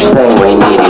是因为你。